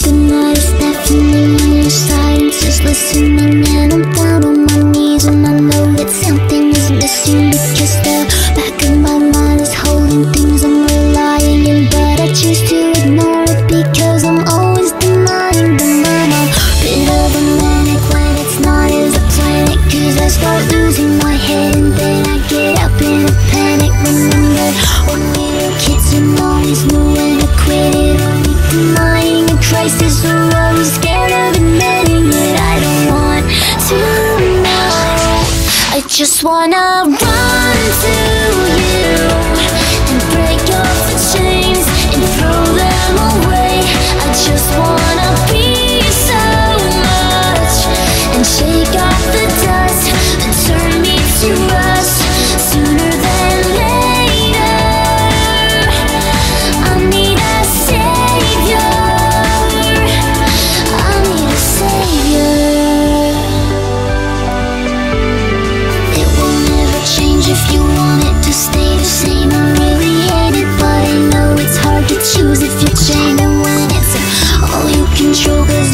The is listening And I'm down on my knees and I know that something is missing. Because the back of my mind is holding things. I'm relying on But I choose to ignore it because I'm always denying them I'm a bit of a manic when it's not Cause I start losing my head and then I get up in always scared of admitting it. I don't want to know. I just wanna run to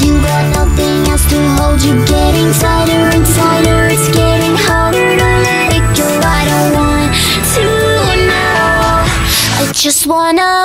you got nothing else to hold you. Getting tighter and tighter, it's getting harder to let go. I don't want to know. I just wanna